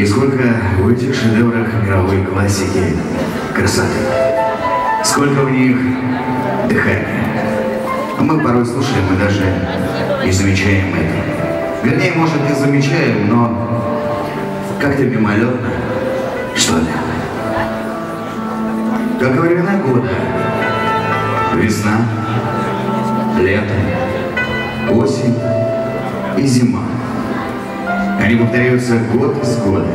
И сколько в этих шедеврах мировой классики красоты. Сколько в них дыхания. Мы порой слушаем и даже не замечаем это. Вернее, может, и замечаем, но как-то мимолетно, что ли. Как во времена года. Весна, лето, осень и зима. Они повторяются год года.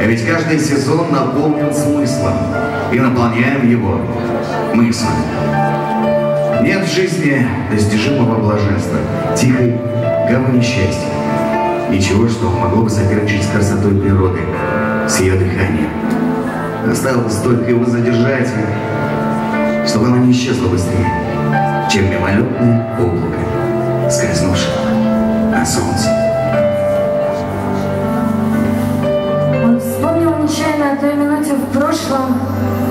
А ведь каждый сезон наполнен смыслом, и наполняем его мы с вами. Нет в жизни достижимого блаженства, тихой гавани счастья. Ничего, что могло бы соперничать с красотой природы, с ее дыханием. Осталось только его задержать, чтобы она не исчезла быстрее, чем мимолетное облако, скользнувшее на солнце. Той минуте в прошлом,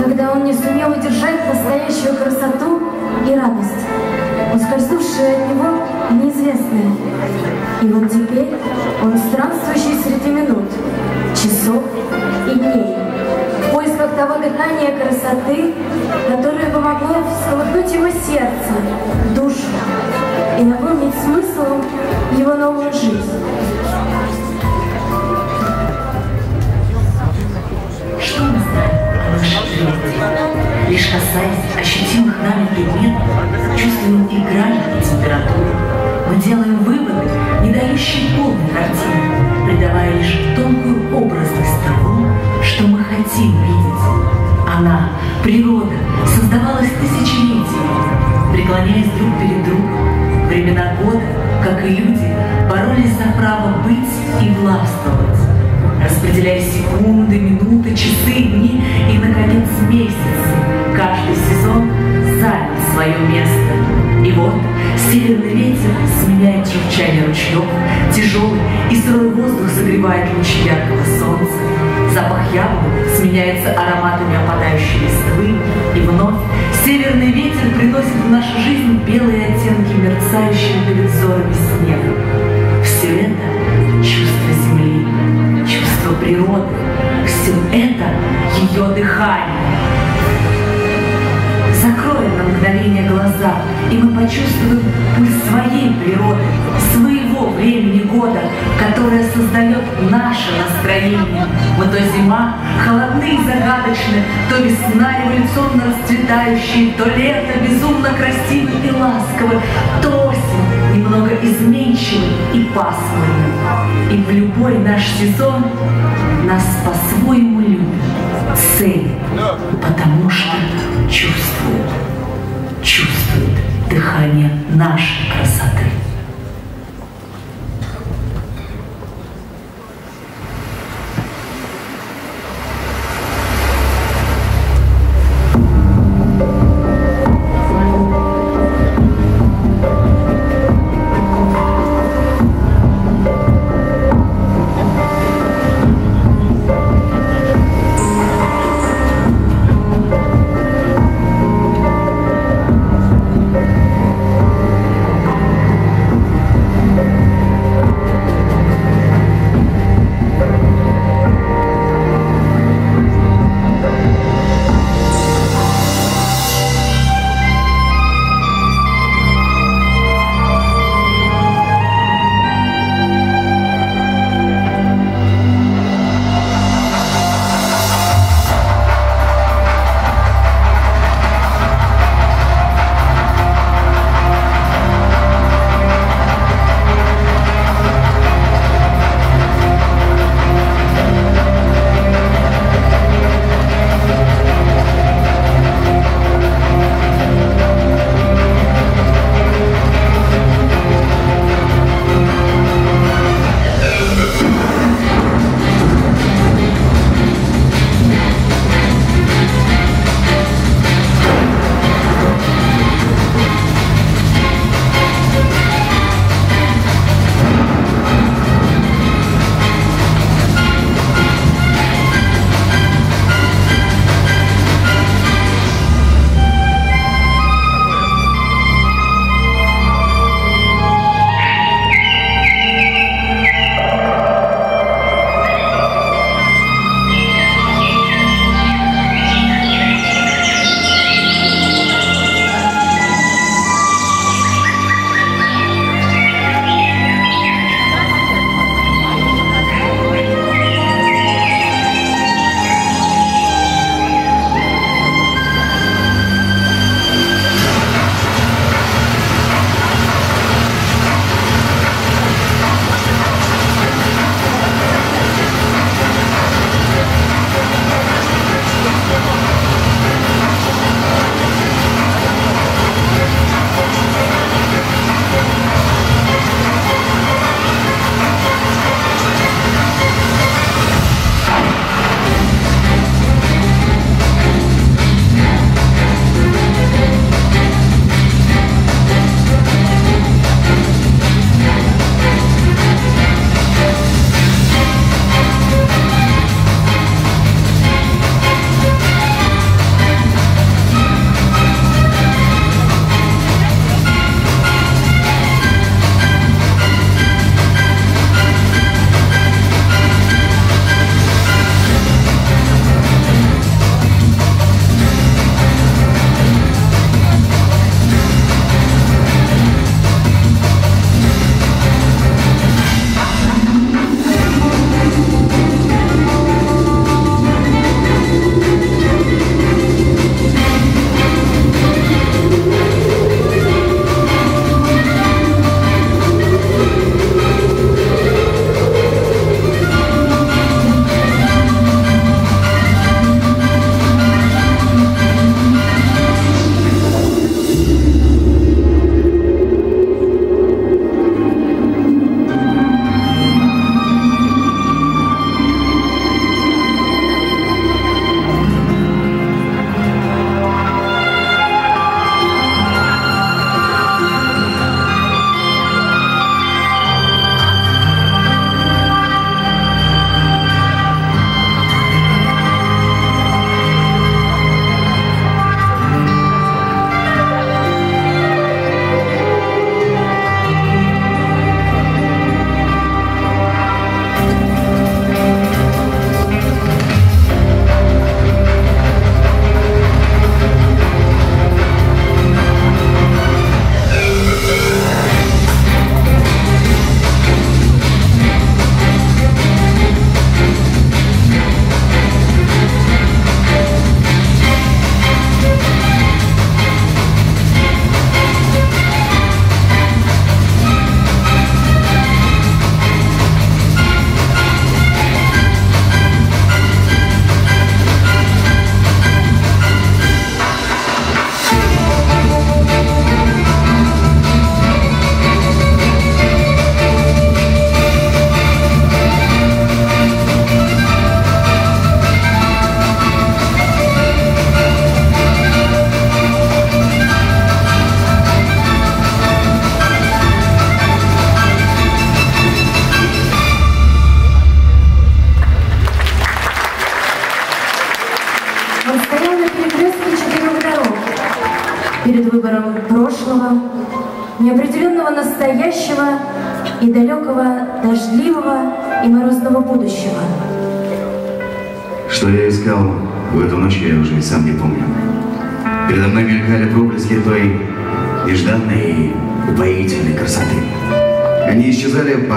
когда он не сумел удержать настоящую красоту и радость, ускользнувшую от него неизвестное. И вот теперь он странствующий среди минут, часов и дней, в поисках того дыхания красоты, которое помогло всколыхнуть его сердце, душу и наполнить смыслом его новую жизнь. Лишь касаясь ощутимых нами предметов, чувствуем и грань, и температуру. Мы делаем выводы, не дающие полной картины, придавая лишь тонкую образность того, что мы хотим видеть. Она, природа, создавалась тысячелетиями, преклоняясь друг перед другом. Времена года, как и люди, боролись за право быть и властвовать распределяя секунды, минуты, часы, дни и, наконец, месяцы. Каждый сезон занял свое место. И вот северный ветер сменяет чурчание ручьев, тяжелый и сырой воздух согревает лучи яркого солнца. Запах яблок сменяется ароматами опадающей листвы, и вновь северный ветер приносит в нашу жизнь белые оттенки мерцающего перед взорами снега. Природы, все это ее дыхание. Закроем на мгновение глаза, и мы почувствуем пульс своей природы, своего времени года, которое создает наше настроение. Вот то зима, холодные и загадочные, то весна революционно расцветающая, то лето безумно красивый и ласковый, то осень немного изменчивый и пасмурный. В любой наш сезон нас по-своему любят, ценят, потому что чувствуют, чувствуют дыхание нашей красоты.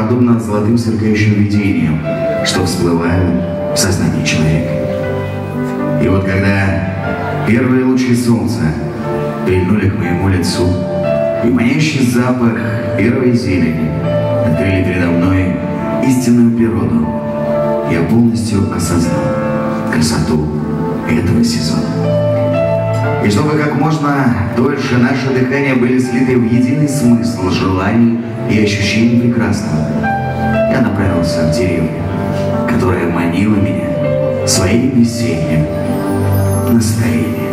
Подобно золотым сверкающим видениям, что всплывают в сознании человека. И вот когда первые лучи солнца прильнули к моему лицу, и манящий запах первой зелени открыли передо мной истинную природу, я полностью осознал красоту этого сезона. И чтобы как можно дольше наши дыхания были слиты в единый смысл желаний и ощущений прекрасного, я направился в деревню, которая манила меня своим весенним настроением.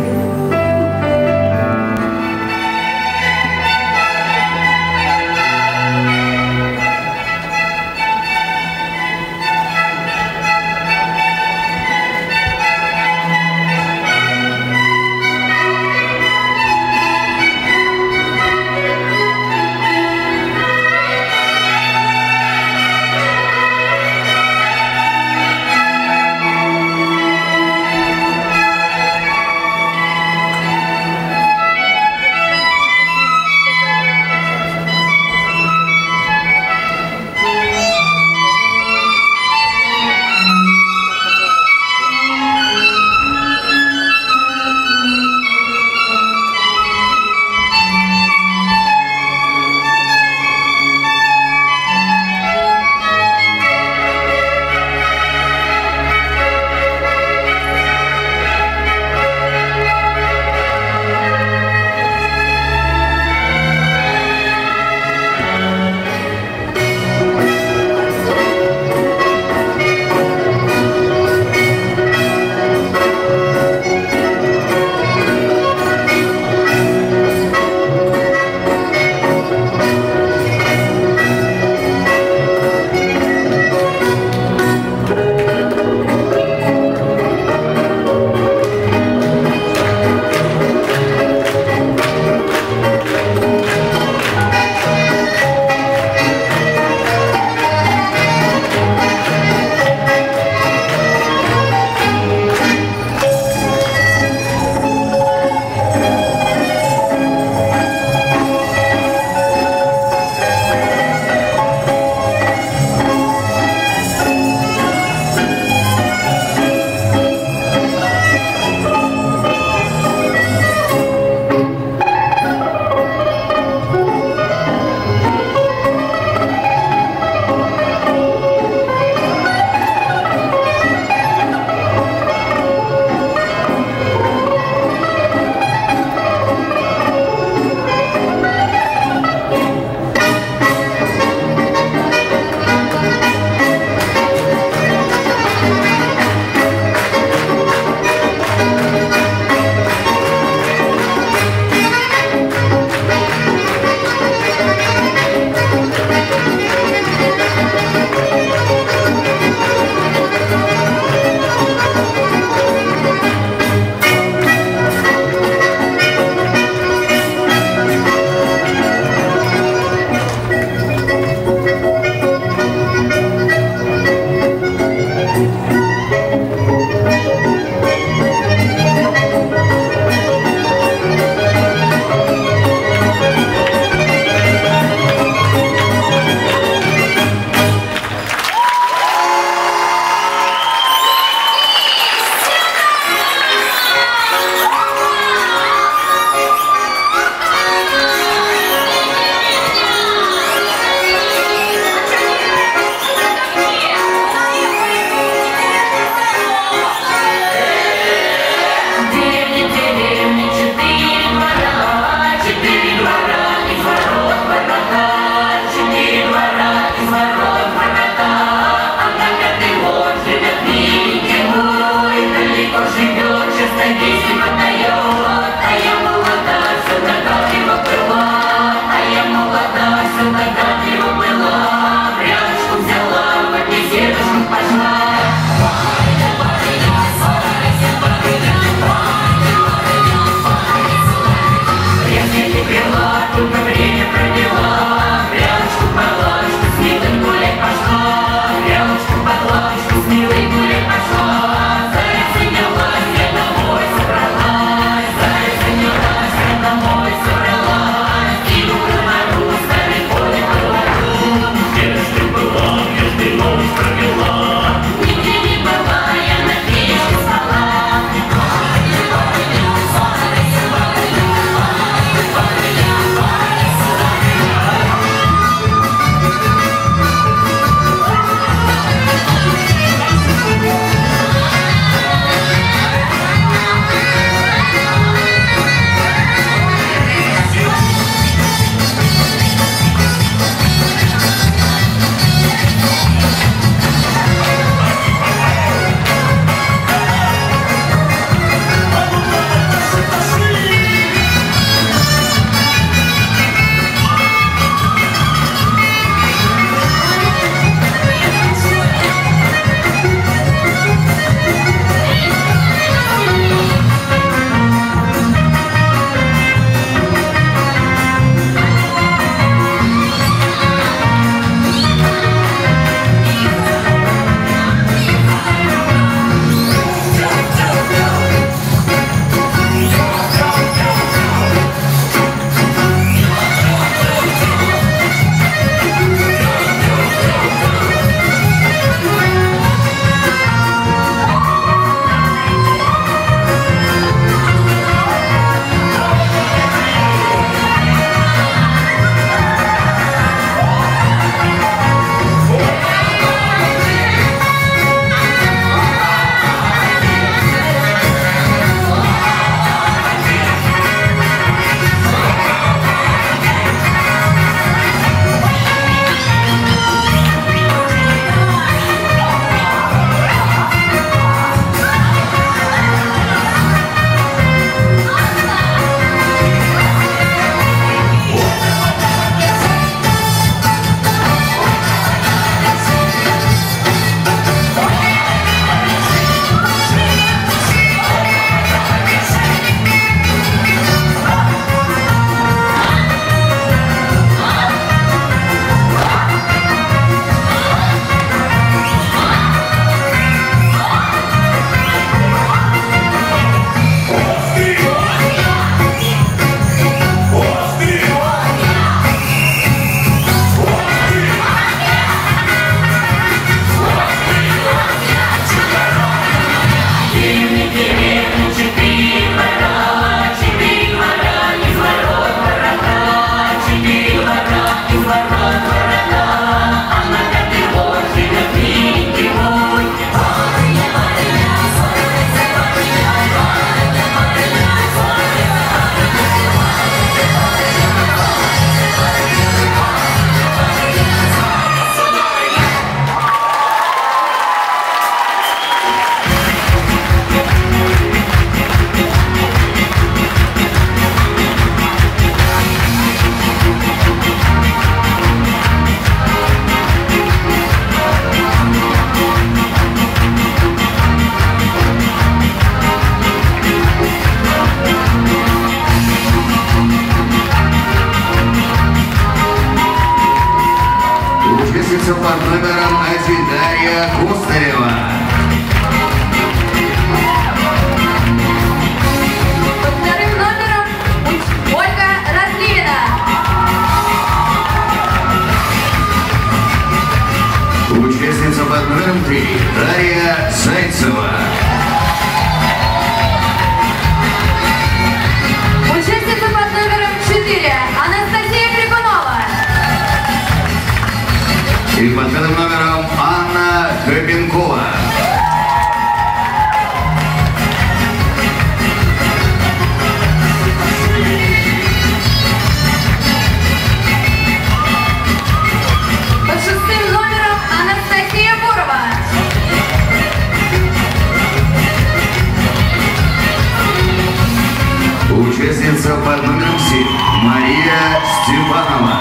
Участница под номером семь Мария Степанова.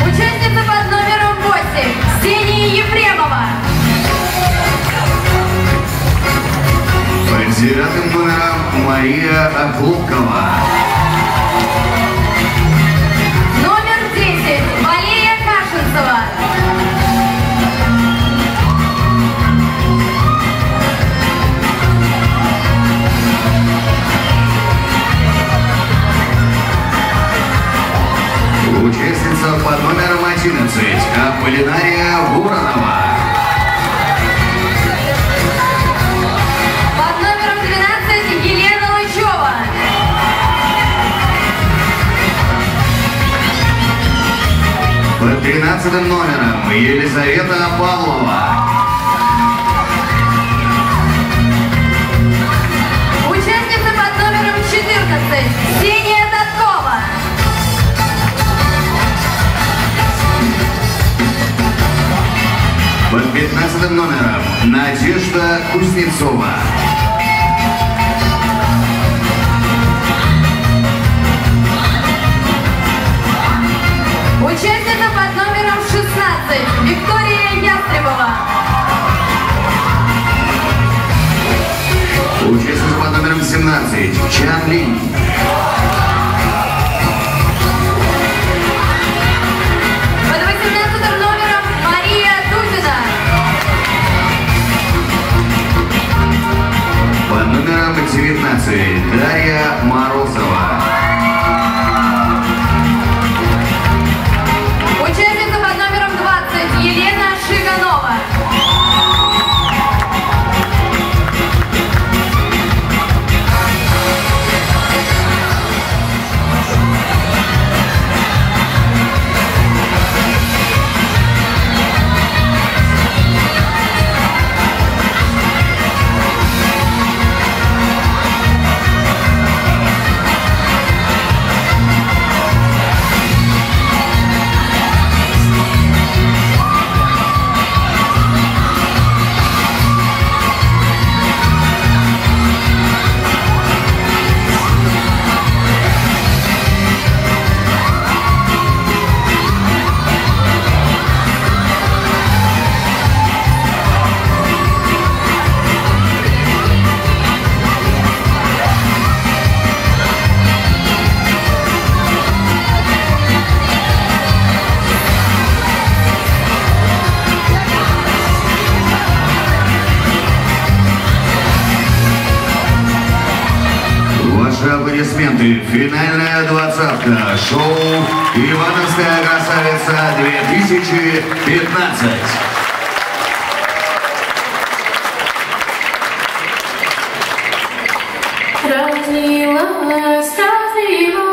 Участница под номером 8 Ксения Ефремова. Под девятым номером Мария Хлопкова. Участница под номером 11 Аполлинария Воронова. Под номером 12 Елена Лычева. Под 13 номером Елизавета Павлова. Участница под номером 14 Под 15 номером Надежда Кузнецова. Участница под номером 16 Виктория Ястребова. Участница под номером 17 Чан Ли. 19 Дарья Морозова. Аплодисменты. Финальная двадцатка. Шоу «Ивановская красавица 2015». Разлилась, разлилась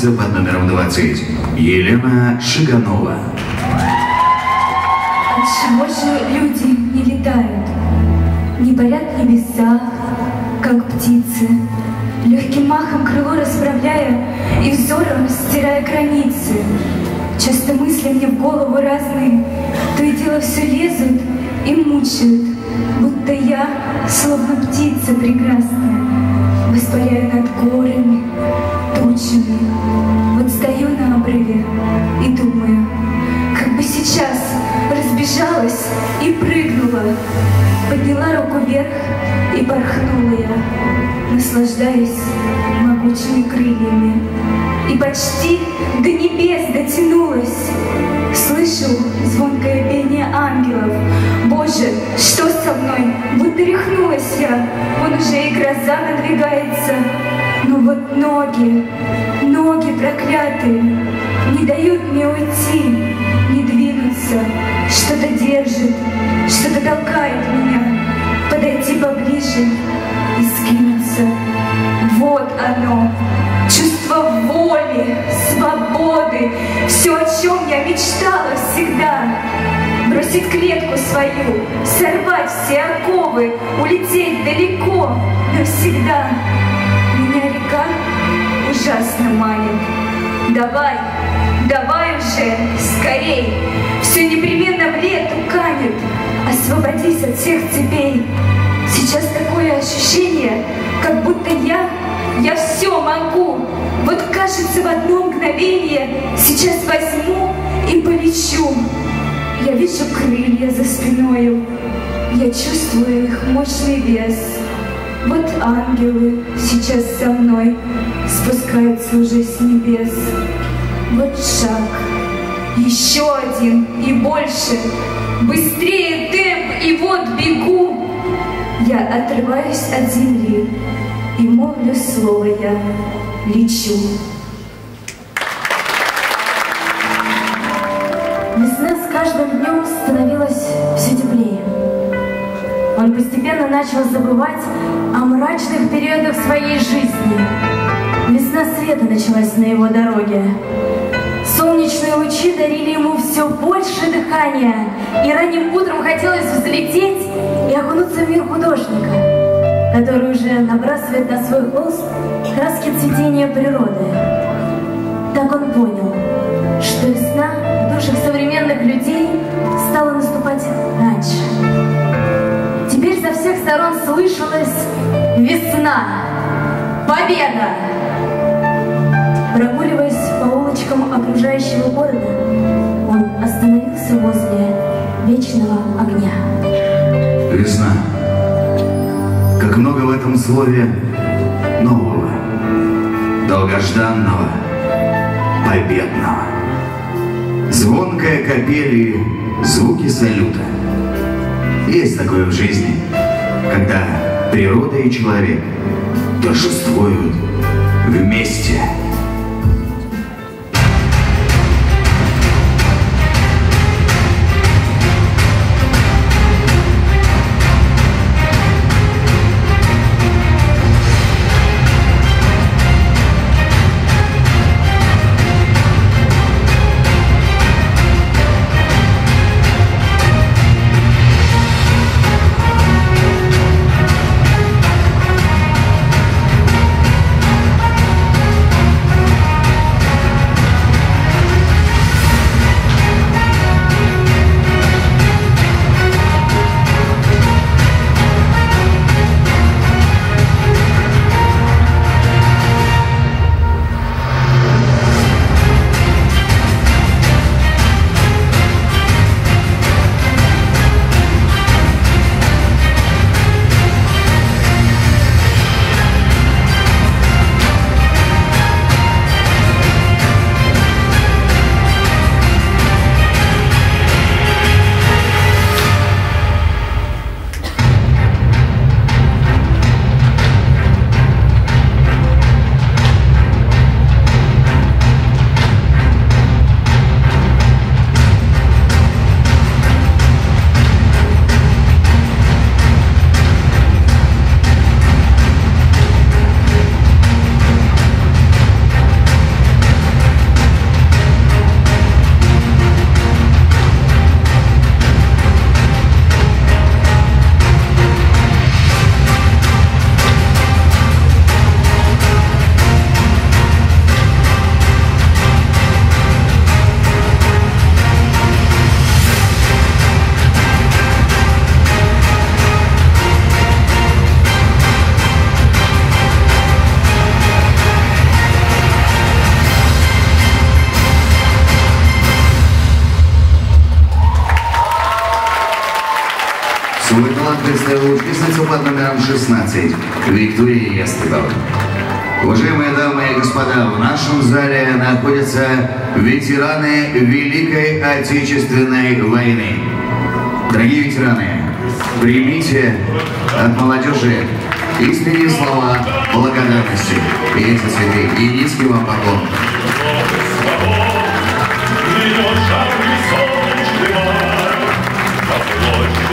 участница под номером 20 Елена Шиганова. Отчего же люди не летают, не парят в небесах, как птицы, легким махом крыло расправляя и взором стирая границы? Часто мысли мне в голову разные, то и дело все лезут и мучают, будто я, словно птица прекрасная, воспаряю над горами, тучами. Вот стою на обрыве и думаю, как бы сейчас разбежалась и прыгнула, подняла руку вверх и порхнула я, наслаждаясь могучими крыльями. И почти до небес дотянулась. Слышу звонкое пение ангелов. Боже, что со мной? Будто рехнулась я. Вон уже и гроза надвигается. Но вот ноги, ноги проклятые, не дают мне уйти, не двинуться. Что-то держит, что-то толкает меня подойти поближе и скинуться. Вот оно, чувство воли, свободы, все, о чем я мечтала всегда. Бросить клетку свою, сорвать все оковы, улететь далеко навсегда. Ужасно манит. Давай, давай уже, скорей, все непременно в лету канет. Освободись от всех цепей. Сейчас такое ощущение, как будто я, я все могу. Вот кажется в одно мгновение сейчас возьму и полечу. Я вижу крылья за спиною, я чувствую их мощный вес. Вот ангелы сейчас со мной спускаются уже с небес. Вот шаг, еще один и больше, быстрее темп, и вот бегу. Я отрываюсь от земли и молвлю слово я лечу. Весна с каждым днем становилась все теплее. Он постепенно начал забывать о мрачных периодах своей жизни. Весна света началась на его дороге. Солнечные лучи дарили ему все больше дыхания, и ранним утром хотелось взлететь и окунуться в мир художника, который уже набрасывает на свой холст краски цветения природы. Так он понял, что весна в душах современных людей стала наступать раньше. Теперь со всех сторон слышалась весна, победа. Прогуливаясь по улочкам окружающего города, он остановился возле вечного огня. Весна. Как много в этом слове нового, долгожданного, победного. Звонкая капель звуки салюта. Есть такое в жизни, когда природа и человек торжествуют вместе. Талант представила участница под номером 16 Виктория Ястребова. Уважаемые дамы и господа, в нашем зале находятся ветераны Великой Отечественной войны. Дорогие ветераны, примите от молодежи искренние слова благодарности и эти цветы. И низкий вам поклон. Собрался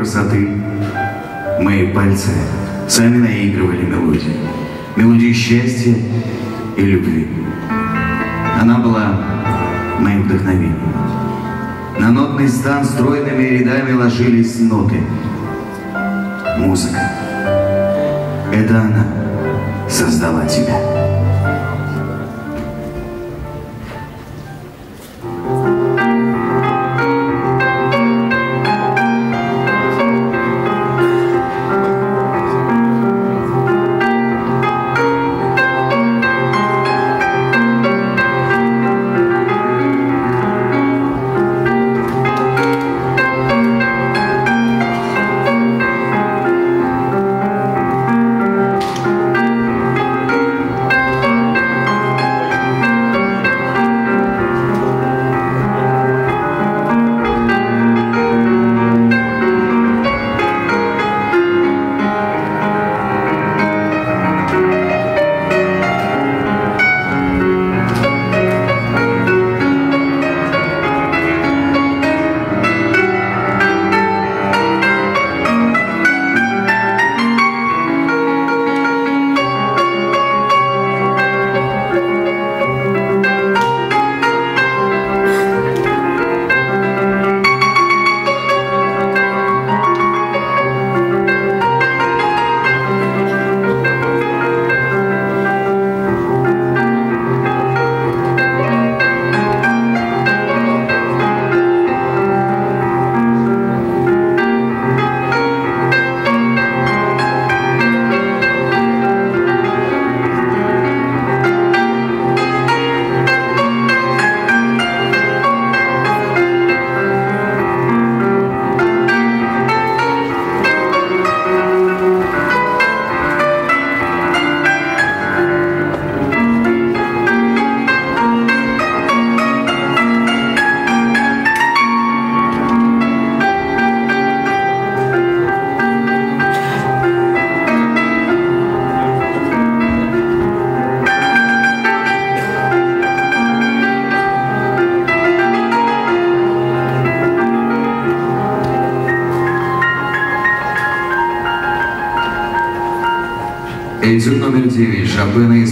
красоты. Мои пальцы сами наигрывали мелодию. Мелодию счастья и любви. Она была моим вдохновением. На нотный стан стройными рядами ложились ноты. Музыка. Это она.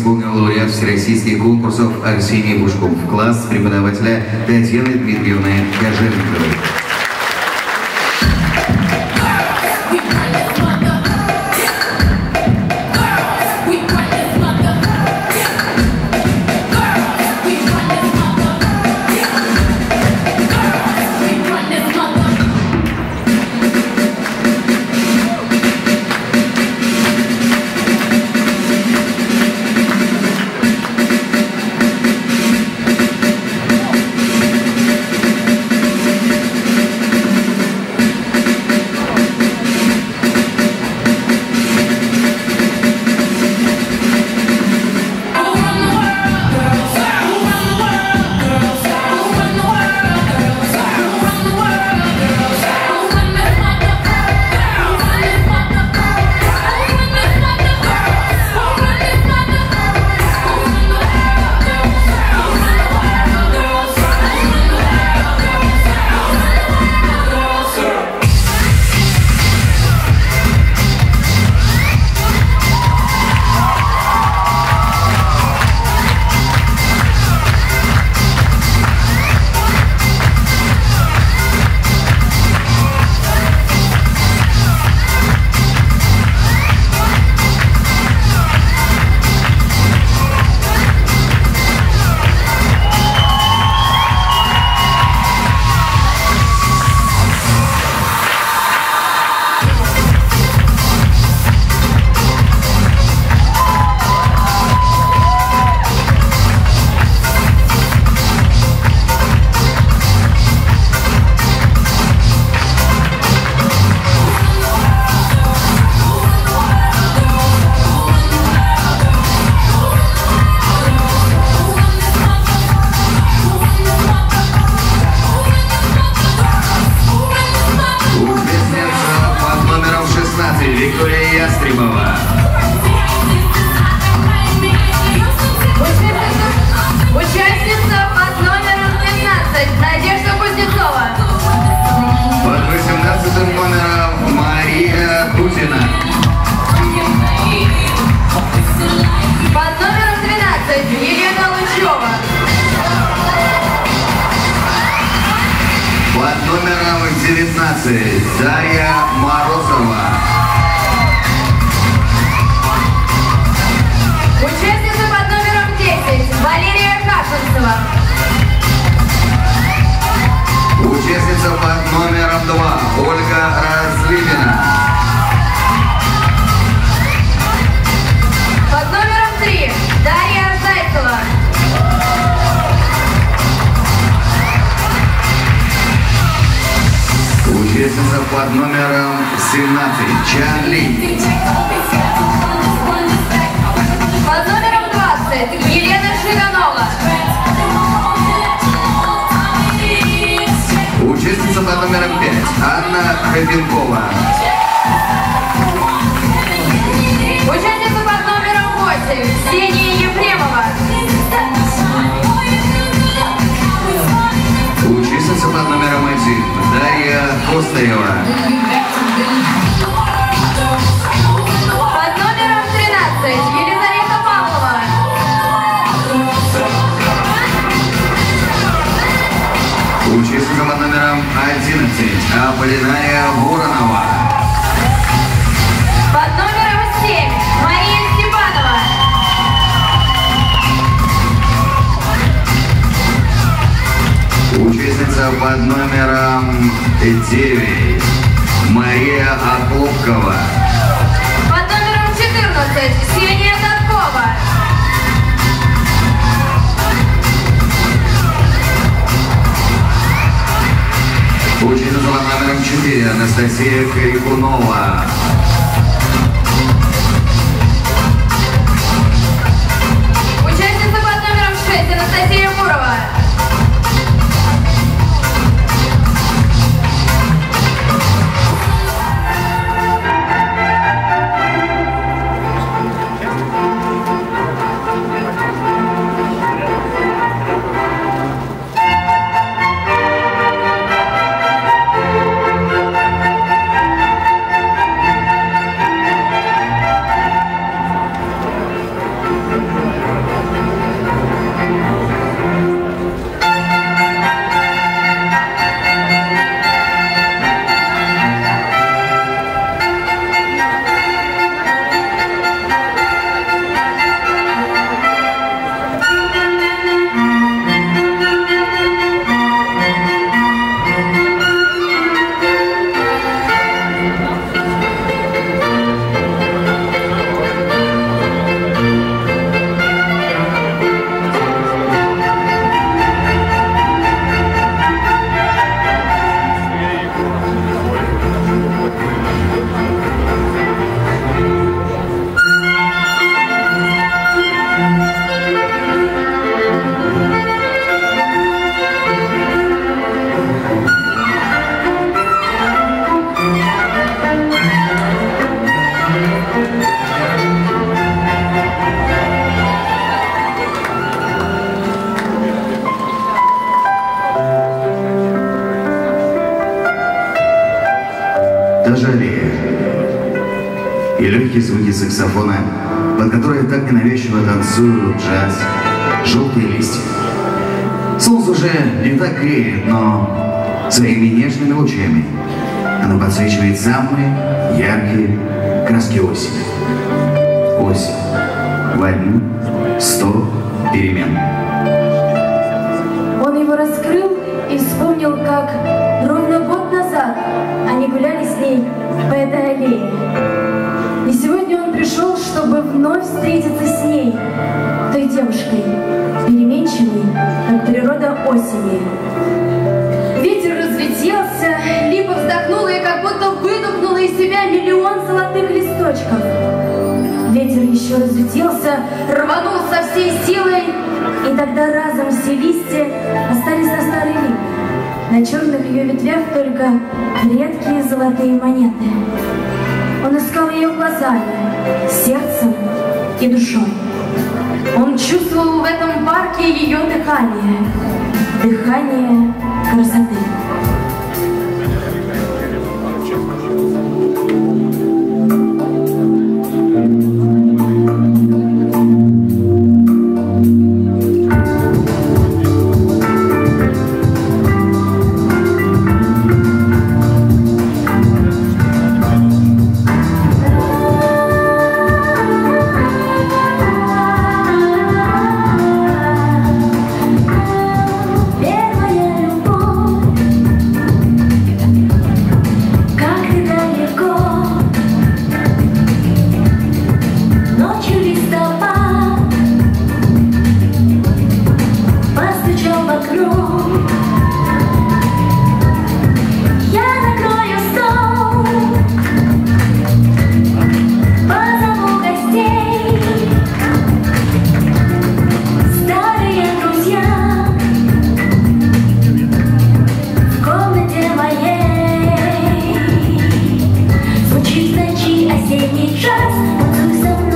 Исполнил лауреат всероссийских конкурсов Арсений Бушков. Класс преподавателя Татьяны Дмитриевны Кожевниковой. Греет, но своими нежными лучами оно подсвечивает самые яркие краски осени. Осень. В одну сто перемен. Он его раскрыл и вспомнил, как ровно год назад они гуляли с ней по этой аллее. И сегодня он пришел, чтобы вновь встретиться с ней, той девушкой, природа осени. Ветер разлетелся, липа вздохнула и как будто выдохнула из себя миллион золотых листочков. Ветер еще разлетелся, рванул со всей силой, и тогда разом все листья остались на старой липе. На черных ее ветвях только редкие золотые монеты. Он искал ее глазами, сердцем и душой. Он чувствовал в этом парке ее дыхание, дыхание красоты. осенний час, под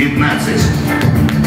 2015.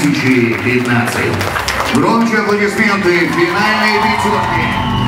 Красавица-2015». Громче аплодисменты финальной пятерки.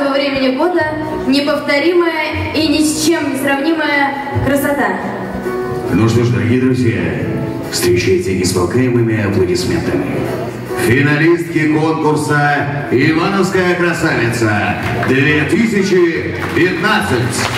Каждого времени года неповторимая и ни с чем не сравнимая красота. Ну что ж, дорогие друзья, встречайте несмолкаемыми аплодисментами. Финалистки конкурса «Ивановская красавица» 2015.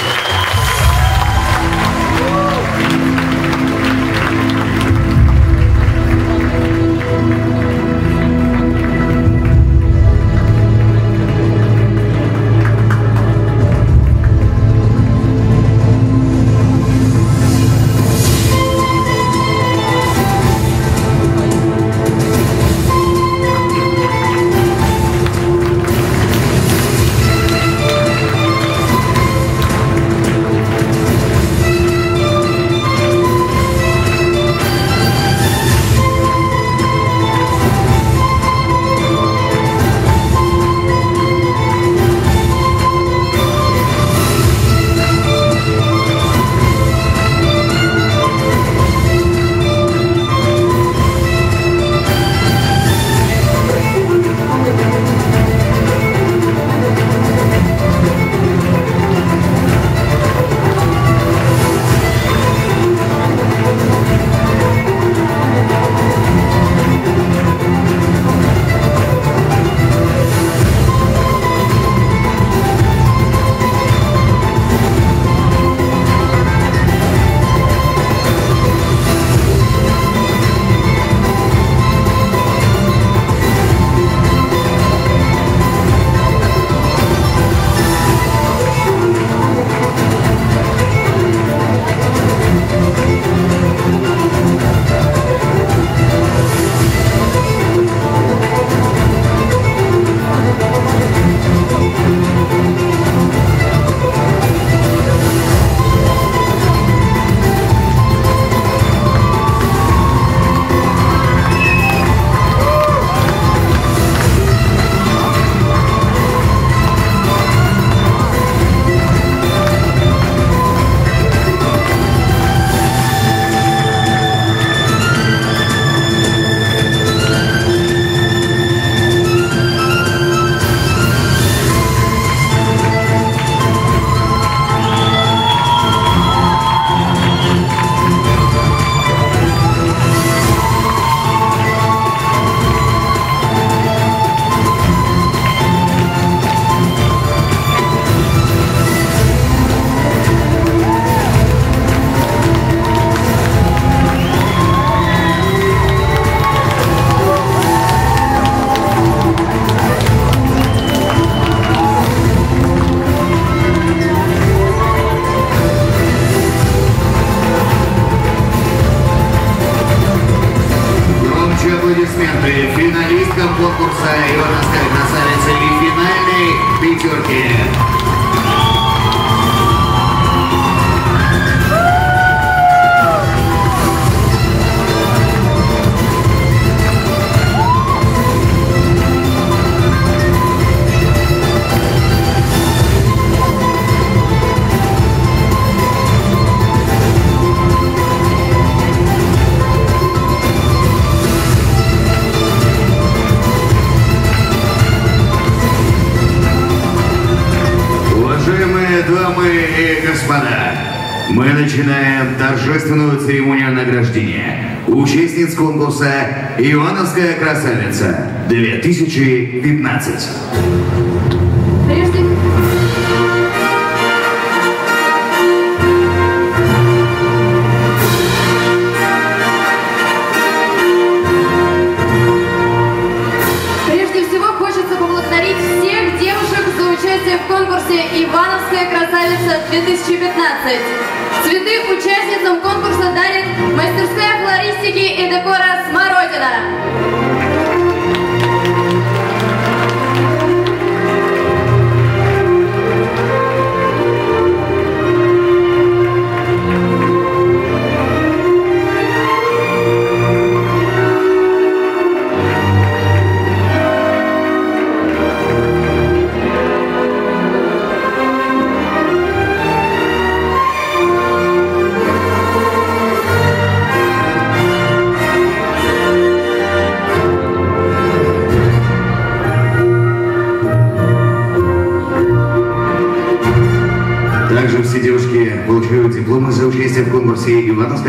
«Ивановская красавица» 2015.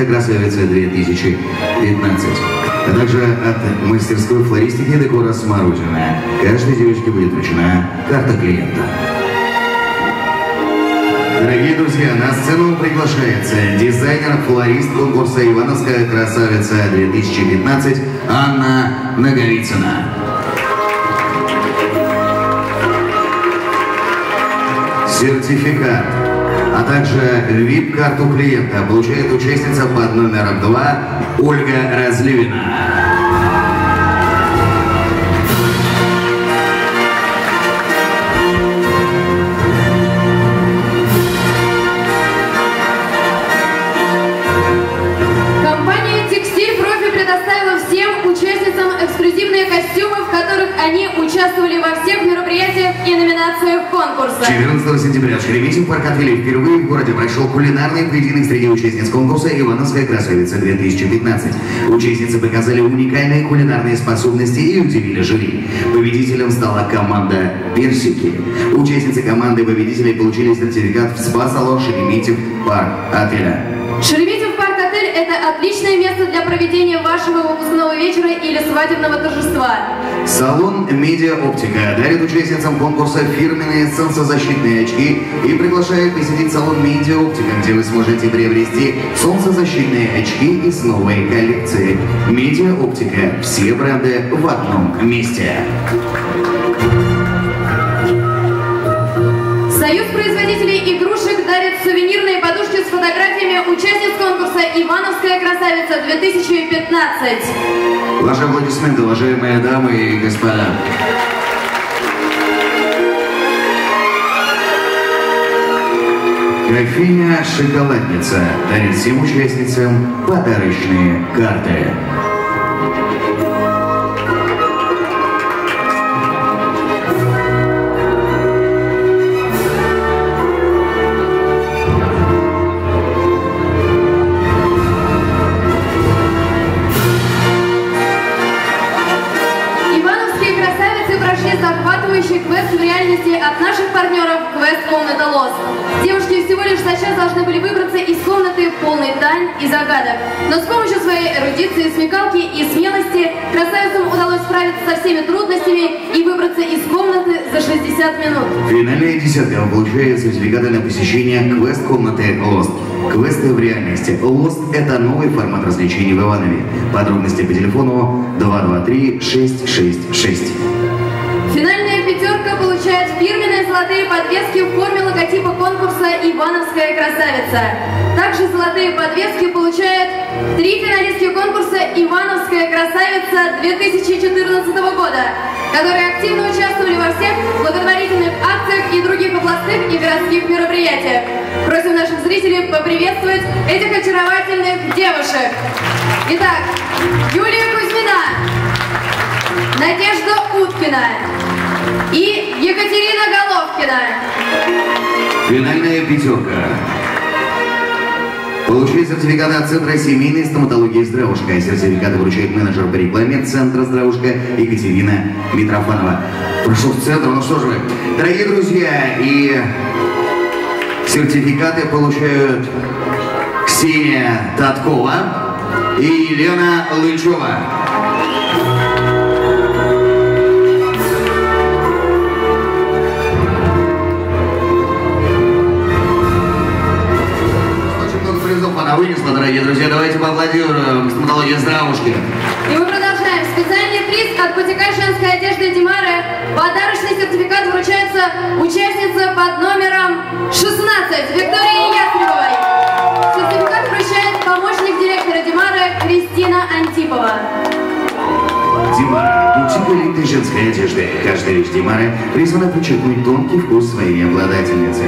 Ивановская красавица 2015. А также от мастерской флористики декора Смородина. Каждой девочке будет вручена карта клиента. Дорогие друзья, на сцену приглашается дизайнер-флорист конкурса «Ивановская красавица-2015» Анна Наговицына. Сертификат, а также VIP-карту клиента получает участница под номером 2 Ольга Разливина. Они участвовали во всех мероприятиях и номинациях конкурса. 14 сентября в Шереметьево парк отелей впервые в городе прошел кулинарный поединок среди участниц конкурса «Ивановская красавица-2015». Участницы показали уникальные кулинарные способности и удивили жюри. Победителем стала команда «Персики». Участницы команды победителей получили сертификат в спа-салон Шереметьев парк отеля. Шереметьев это отличное место для проведения вашего выпускного вечера или свадебного торжества. Салон «Медиа Оптика» дарит участницам конкурса фирменные солнцезащитные очки и приглашает посетить салон «Медиа Оптика», где вы сможете приобрести солнцезащитные очки из новой коллекции. «Медиа Оптика» – все бренды в одном месте. Фотографиями участниц конкурса «Ивановская красавица-2015». Ваши аплодисменты, уважаемые дамы и господа. Графиня Шоколадница дарит всем участницам подарочные карты. Удалось справиться со всеми трудностями и выбраться из комнаты за 60 минут. Финальная десятка получает сертификаты на посещение квест-комнаты Lost. Квесты в реальности. Lost – это новый формат развлечений в Иванове. Подробности по телефону 223-666. Финальная получает фирменные золотые подвески в форме логотипа конкурса «Ивановская красавица». Также золотые подвески получают три финалистки конкурса «Ивановская красавица» 2014 года, которые активно участвовали во всех благотворительных акциях и других областных и городских мероприятиях. Просим наших зрителей поприветствовать этих очаровательных девушек. Итак, Юлия Кузьмина, Надежда Уткина и Екатерина Головкина. Финальная пятерка. Получили сертификаты от Центра семейной стоматологии «Здравушка». Сертификаты вручает менеджер по рекламе Центра «Здравушка» Екатерина Митрофанова. Прошу в центр, ну что же вы. Дорогие друзья, и сертификаты получают Ксения Таткова и Елена Лычева. Она вынесла, дорогие друзья. Давайте поаплодируем стоматологии здравушки. И мы продолжаем. Специальный приз от бутика женской одежды Димары. Подарочный сертификат вручается участнице под номером 16 Виктории Ястребовой. Сертификат вручает помощник директора Димары Кристина Антипова. Димара. Бутик элитной женской одежды. Каждая вещь Димары призвана подчеркнуть тонкий вкус своей обладательницы.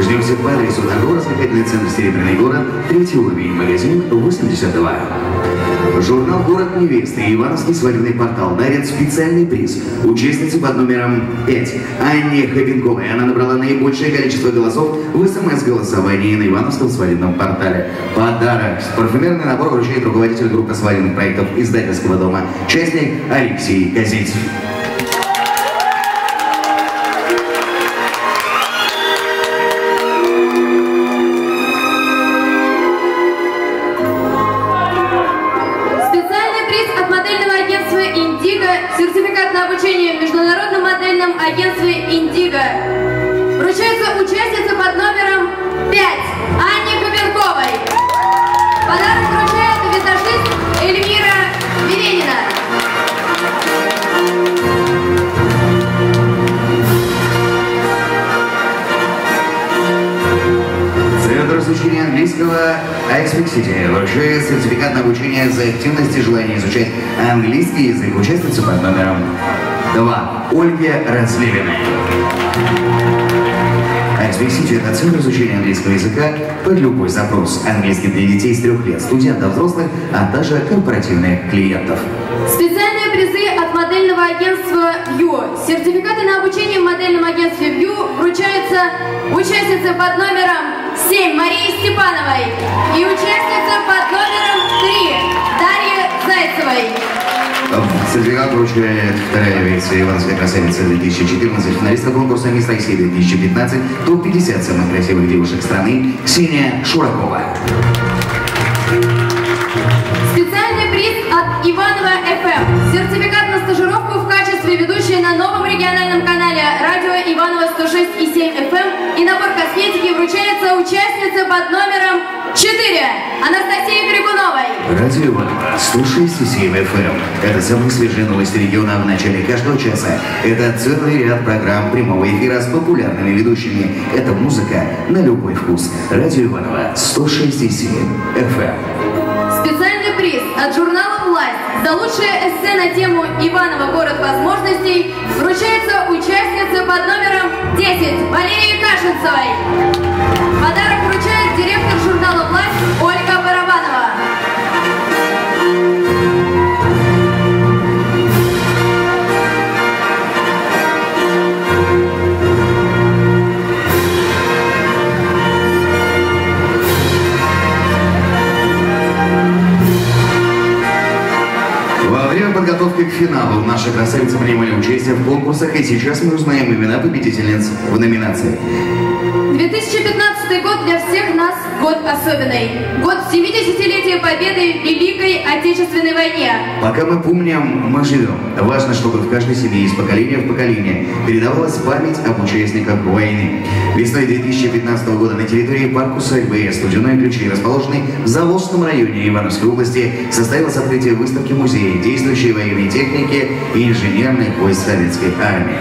Ждем всех по адресу торгово-развлекательный центр «Серебряный город», третий уровень, магазин 82. Журнал «Город невесты» и Ивановский свадебный портал дарят специальный приз участнице под номером 5 Анне Хабенковой. Она набрала наибольшее количество голосов в СМС-голосовании на Ивановском свадебном портале. Подарок. Парфюмерный набор вручает руководитель группы свадебных проектов издательского дома «Частник» Алексей Казинцев. Ольге. Айсвик Сити – это центр изучения английского языка под любой запрос. Английский для детей с трех лет, студентов, взрослых, а также корпоративных клиентов. Специальные призы от модельного агентства View. Сертификаты на обучение в модельном агентстве View вручаются участнице под номером 7 Марии Степановой и участнице под номером 3 Дарье Зайцевой. Сертификат вручает вторая версия «Ивановская красавица 2014», финалистка конкурса «Мисс Россия 2015», топ-50 самых красивых девушек страны Ксения Шуракова. Специальный приз от Иванова ФМ. Сертификат на стажировку в качестве ведущей на новом региональном канале радио Иванова 106,7 FM и набор косметики вручается участнице под номером 4 Анастасии Крикуновой. Радио Иванова 106,7 FM. Это самые свежие новости региона в начале каждого часа. Это целый ряд программ прямого эфира с популярными ведущими. Это музыка на любой вкус. Радио Иванова 106,7 FM. Специальный приз от журнала «Власть» за лучшее эссе на тему «Иваново. Город возможностей» вручается участнице под номером 10 Валерии Кашинцевой. Подарок вручает директор журнала «Власть» к финалу наши красавицы принимали участие в конкурсах, и сейчас мы узнаем имена победительниц в номинации. 2015 год для всех нас год особенный. Год 70-летия Победы в Великой Отечественной войне. Пока мы помним, мы живем. Важно, чтобы в каждой семье из поколения в поколение передавалась память об участниках войны. Весной 2015 года на территории парка усадьбы «Студеные ключи», расположенной в Заволжском районе Ивановской области, состоялось открытие выставки музея действующей военной техники и инженерных войск Советской армии.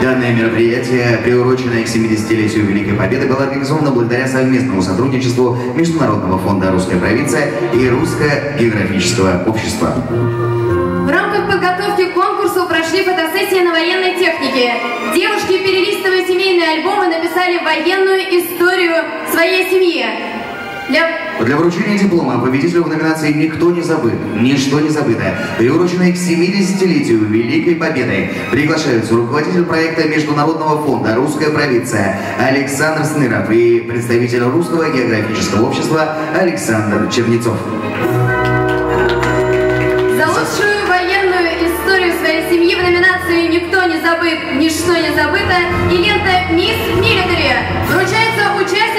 Данное мероприятие, приуроченное к 70-летию Великой Победы, было организовано благодаря совместному сотрудничеству Международного фонда «Русская провинция» и Русское географического общества. В рамках подготовки к конкурсу прошли фотосессии на военной технике. Девушки, перелистывая семейные альбомы, написали военную историю своей семьи. Для Для вручения диплома победителю в номинации «Никто не забыт», «Ничто не забыто», приуроченной к 70-летию Великой Победы, приглашаются руководитель проекта Международного фонда «Русская провинция» Александр Сныров и представитель Русского географического общества Александр Чернецов. За лучшую военную историю своей семьи в номинации «Никто не забыт, ничто не забыто» и лента «Мисс Милитари» вручается участнице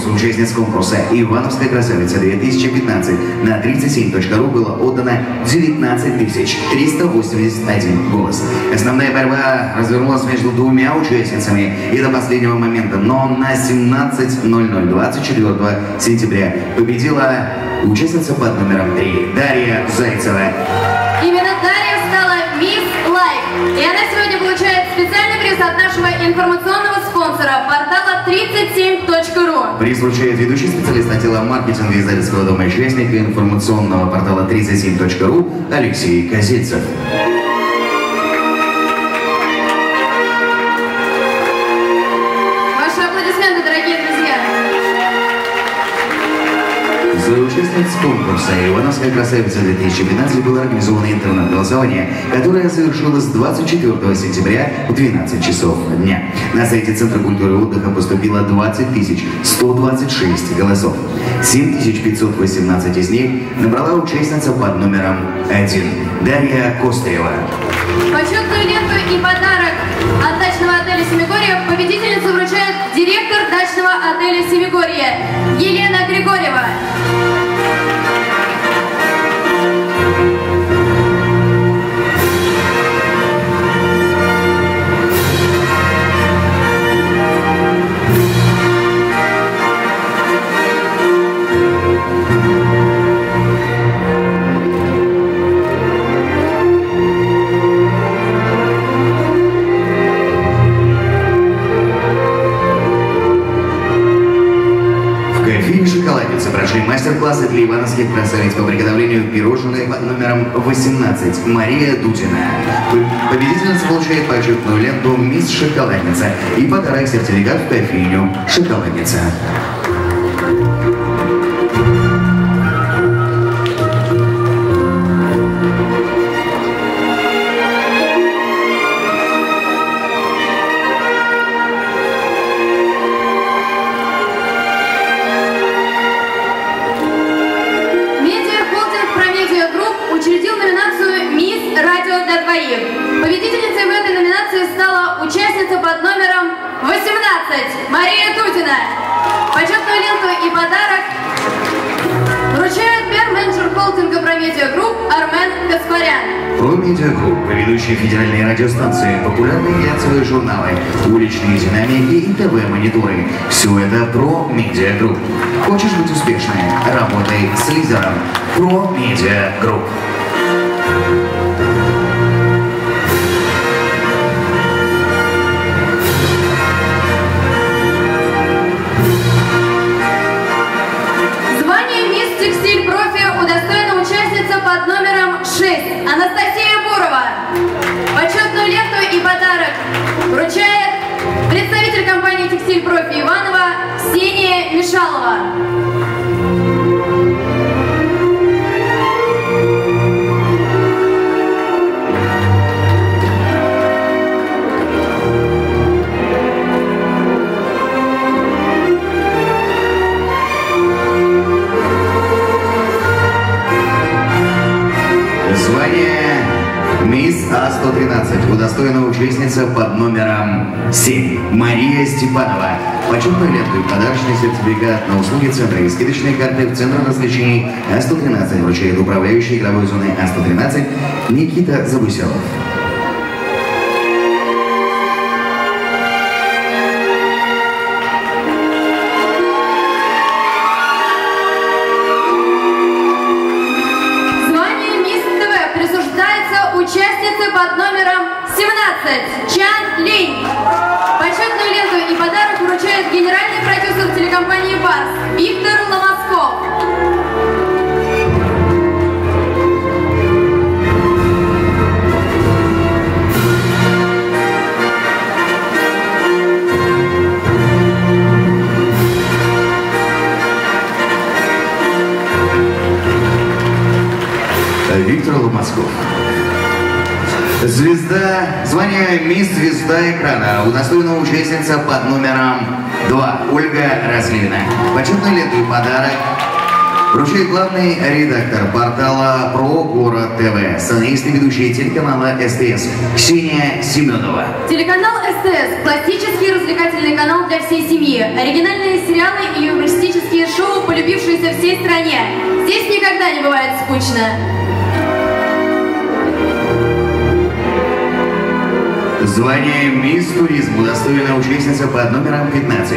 За участниц конкурса «Ивановская красавица-2015» на 37.ru было отдано 19 381 голос. Основная борьба развернулась между двумя участницами и до последнего момента, но на 17.00 24 сентября победила участница под номером 3 Дарья Зайцева. Именно Дарья стала Мисс Лайф. И она сегодня специальный приз от нашего информационного спонсора портала 37.ru. Приз вручает ведущий специалист отдела маркетинга издательского дома участника информационного портала 37.ru Алексей Козельцев. За участниц конкурса «Ивановская красавица-2015» было организовано интернет-голосование, которое завершилось 24 сентября в 12 часов дня. На сайте Центра культуры и отдыха поступило 20 126 голосов. 7518 из них набрала участница под номером 1 Дарья Костаева. Почетную ленту и подарок от дачного отеля «Семигорье» победительницу вручает директор дачного отеля «Семигорье» Елена Григорьева. Прошли мастер-классы для ивановских красавиц по приготовлению пирожных под номером 18 Мария Дудина. Победительница получает почетную ленту «Мисс Шоколадница» и подарок сертификат в кофейню «Шоколадница». Радиостанции, популярные глянцевые журналы, уличные динамики и ТВ-мониторы. Все это про медиагрупп. Хочешь быть успешной? Работай с лидером. Про медиагрупп. Звание «Мисс Текстиль Профи» удостоена участница под номером представитель компании «Текстиль Профи» Иванова Ксения Мишалова. А112 удостоена участница под номером 7 Мария Степанова. Почетную ленту и подарочный сертификат на услуги центра и скидочные карты в Центр развлечений А113 вручает управляющий игровой зоны А113 Никита Забуселов. Вручает главный редактор портала «Про город ТВ», сценарист и ведущая телеканала СТС Ксения Семенова. Телеканал СТС – классический развлекательный канал для всей семьи. Оригинальные сериалы и юмористические шоу, полюбившиеся всей стране. Здесь никогда не бывает скучно. Звание «Мисс Туризм» удостоена участница под номером 15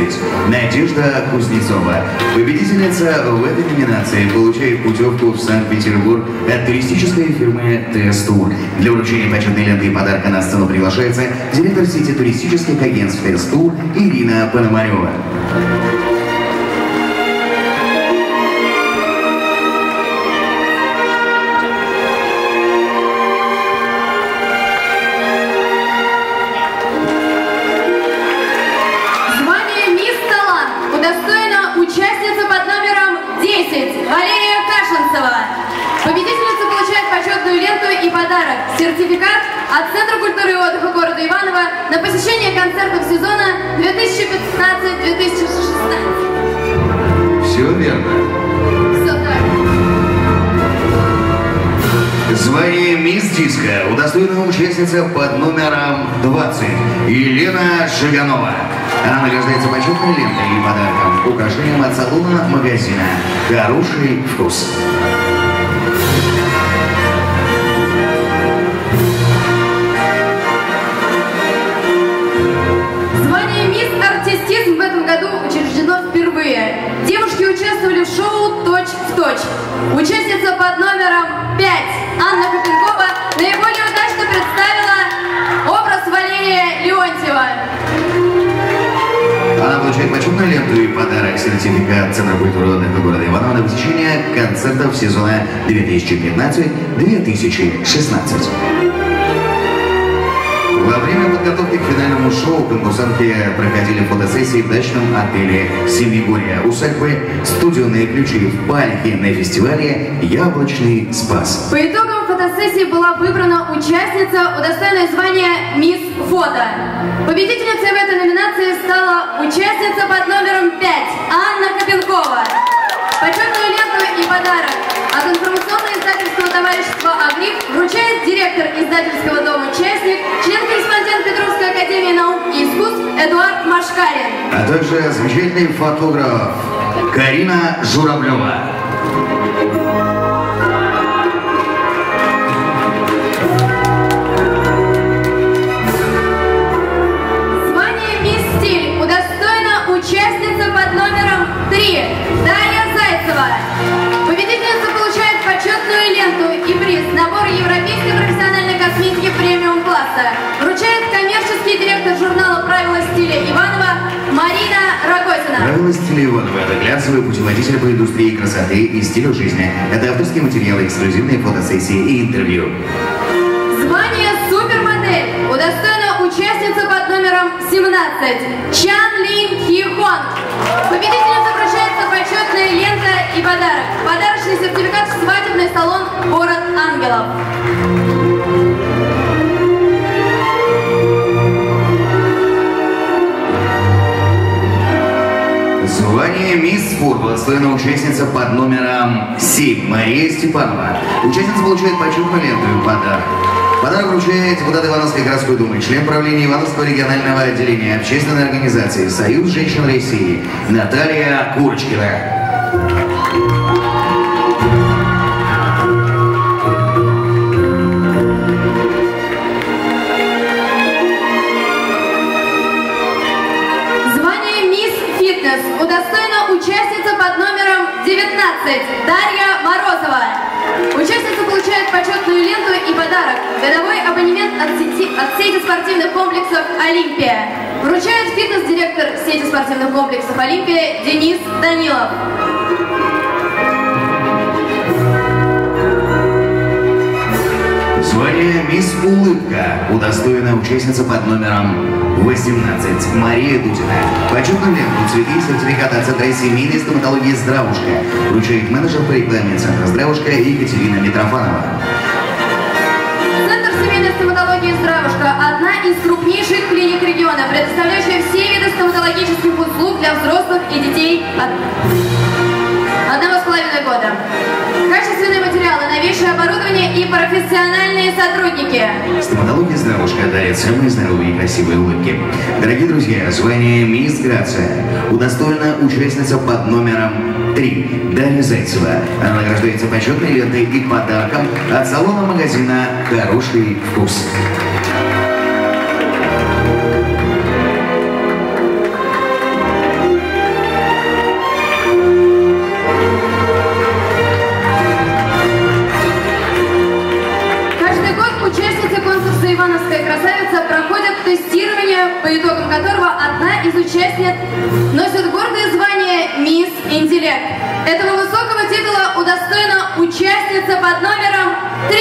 Надежда Кузнецова. Победительница в этой номинации получает путевку в Санкт-Петербург от туристической фирмы «Тест-тур». Для вручения почетной ленты и подарка на сцену приглашается директор сети туристических агентств «Тест-тур» Ирина Пономарева. Сертификат от Центра культуры и отдыха города Иваново на посещение концертов сезона 2015-2016. Все верно. Все так. Звание «Мисс Диско» удостоена участница под номером 20 Елена Шаганова. Она награждается почетной лентой и подарком, украшением от салона магазина «Хороший вкус». Году учреждено впервые. Девушки участвовали в шоу «Точь в точь». Участница под номером 5 Анна Копенкова наиболее удачно представила образ Валерия Леонтьева. Она получает почетную ленту и подарок сертификат Центра культуры отдыха города Иваново на посещение концертов сезона 2015-2016. Во время подготовки к финальному шоу конкурсантки проходили фотосессии в дачном отеле «Семигорье» усадьбы «Студионные ключи» в Пальхе на фестивале «Яблочный спас». По итогам фотосессии была выбрана участница, удостоенная звания «Мисс Фото». Победительницей в этой номинации стала участница под номером 5 Анна Копенкова. Почетную ленту и подарок товарищества «Агриф» вручает директор издательского дома «Частник», член-корреспондент Петровской академии наук и искусств Эдуард Машкарин. а также замечательный фотограф Карина Журавлева. И приз набор европейской профессиональной косметики премиум класса. Вручает коммерческий директор журнала «Правила стиля» Иванова Марина Рогозина. Правила стиля Иванова – это глянцевый путеводитель по индустрии красоты и стилю жизни. Это авторские материалы, эксклюзивные фотосессии и интервью. Участница под номером 17 Чан Лин Хи Хонг. Победительница вручается почетная лента и подарок. Подарочный сертификат в свадебный салон «Город ангелов». Звание «Мисс Спорт» удостоена участница под номером 7 Мария Степанова. Участница получает почетную ленту и подарок. Подарок вручает депутат Ивановской городской думы, член правления Ивановского регионального отделения общественной организации «Союз женщин России» Наталья Курочкина. Участница под номером 18 Мария Дудина. Почетную ленту, цветы и сертификат от Центра семейной стоматологии «Здравушка» вручает менеджер по рекламе Центра «Здравушка» Екатерина Митрофанова. Центр семейной стоматологии «Здравушка» – одна из крупнейших клиник региона, предоставляющая все виды стоматологических услуг для взрослых и детей от одного с половиной года. Качественные материалы, новейшее оборудование и профессиональные сотрудники. Стоматология «Здравушка» дарит самые здоровые и красивые улыбки. Дорогие друзья, звание «Мисс Грация» удостоена участница под номером 3 Дарья Зайцева. Она награждается почетной лентой и подарком от салона магазина «Хороший вкус». Под номером 3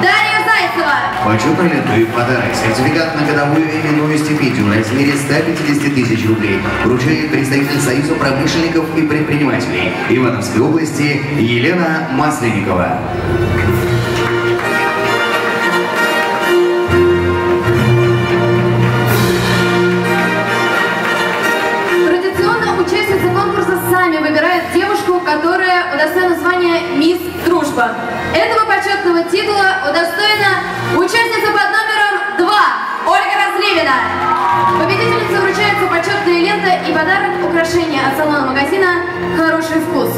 Дарья Зайцева. Почетную ленту и подарок. Сертификат на годовую именную стипендию в размере 150 тысяч рублей вручает представитель Союза промышленников и предпринимателей Ивановской области Елена Масленникова. Дружба». Этого почетного титула удостоена участница под номером 2 Ольга Разливина. Победительнице вручается почетная лента и подарок украшения от салона магазина «Хороший вкус».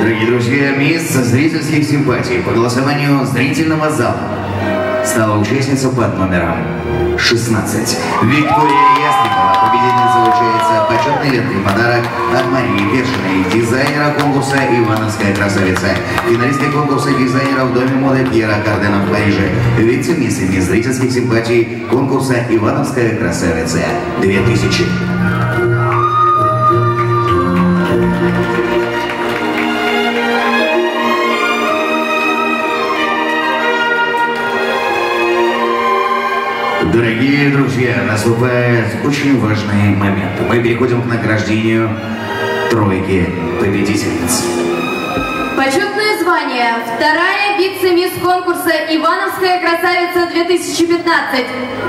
Дорогие друзья, мисс зрительских симпатий по голосованию зрительного зала стала участница под номером 16. Виктория Ястребова, победительница вручается почетной лентой подарок от Марии Першиной, дизайнера конкурса «Ивановская красавица», финалистка конкурса дизайнеров в Доме моды Пьера Кардена в Париже, вице-мисс зрительских симпатий конкурса «Ивановская красавица 2000». Дорогие друзья, наступает очень важный момент. Мы переходим к награждению тройки победительниц. Почетное звание. Вторая вице-мисс конкурса «Ивановская красавица-2015»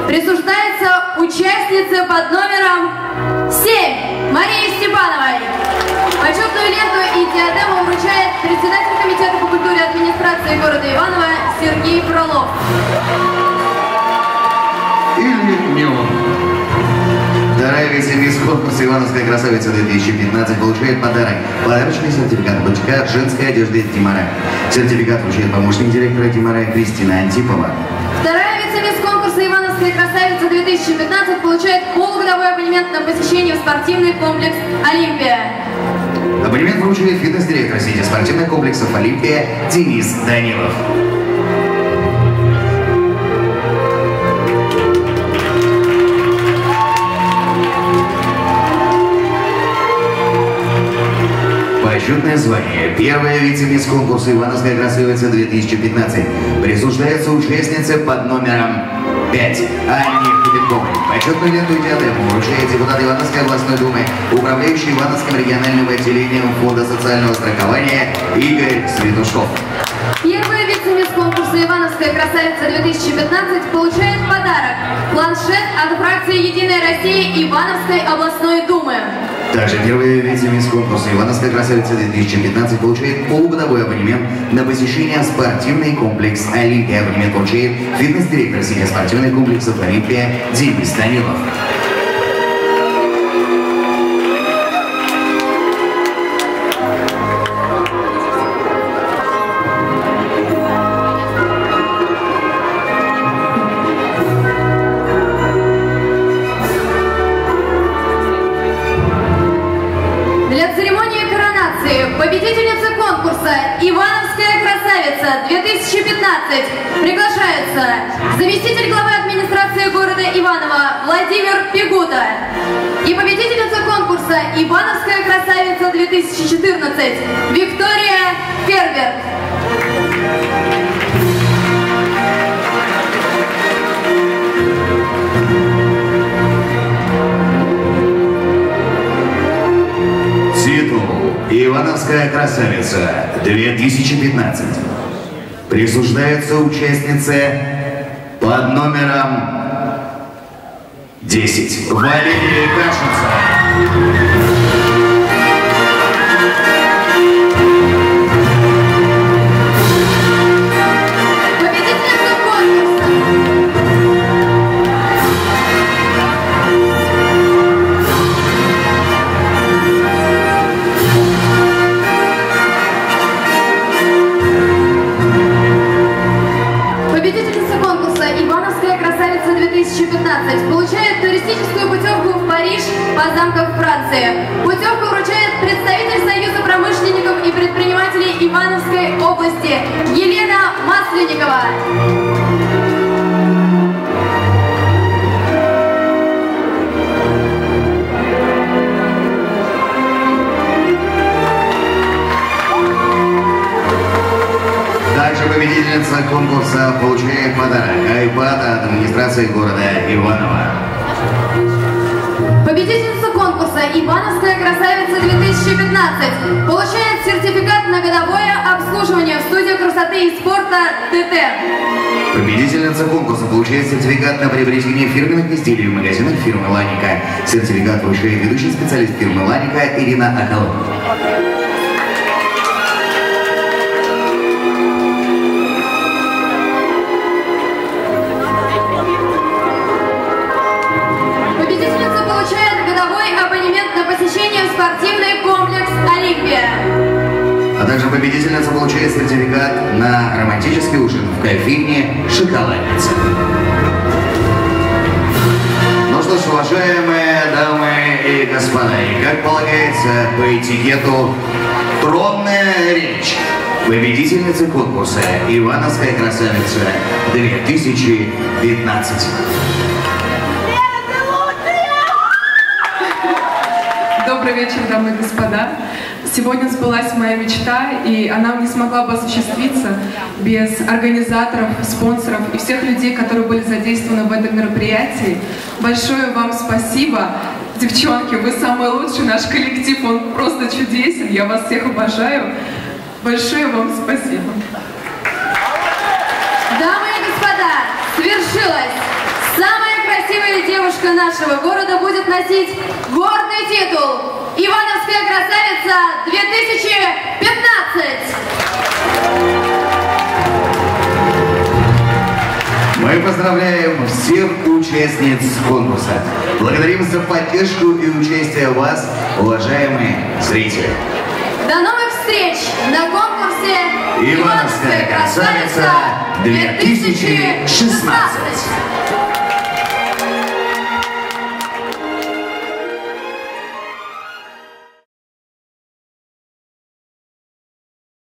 присуждается участнице под номером 7 Марии Степановой. Почетную ленту и диадему вручает председатель комитета по культуре администрации города Иваново Сергей Фролов. Или не он. Вторая вице-мисс конкурса «Ивановская красавица-2015» получает подарок. Подарочный сертификат бутика женской одежды Димара. Сертификат вручает помощник директора Димара Кристина Антипова. Вторая вице-мисс конкурса «Ивановская красавица-2015» получает полугодовой абонемент на посещение в спортивный комплекс «Олимпия». Абонемент вручает фитнес-директор сети спортивных комплексов «Олимпия» Денис Данилов. Почетное звание. Первая вице-мисс конкурса «Ивановская красавица-2015» присуждается участнице под номером 5 Анне Худенковой. Почетную ленту и диадему вручает депутат Ивановской областной думы, управляющий Ивановским региональным отделением Фонда социального страхования Игорь Светушков. Первая вице-мисс конкурса «Ивановская красавица-2015» получает подарок – планшет от фракции «Единая Россия» Ивановской областной думы. Также первая вице-мисс конкурса «Ивановская красавица-2015» получает полугодовой абонемент на посещение спортивный комплекс «Олимпия». Абонемент получает фитнес-директор сети спортивных комплексов «Олимпия» Денис Данилов. Присуждается конкурса «Ивановская красавица-2015». Добрый вечер, дамы и господа. Сегодня сбылась моя мечта, и она не смогла бы осуществиться без организаторов, спонсоров и всех людей, которые были задействованы в этом мероприятии. Большое вам спасибо. Девчонки, вы самый лучший, наш коллектив, он просто чудесен, я вас всех обожаю. Большое вам спасибо. Дамы и господа, свершилось! Самая красивая девушка нашего города будет носить гордый титул «Ивановская красавица-2015». Мы поздравляем всех участниц конкурса. Благодарим за поддержку и участие вас, уважаемые зрители. До новых встреч на конкурсе Ивановская красавица 2016.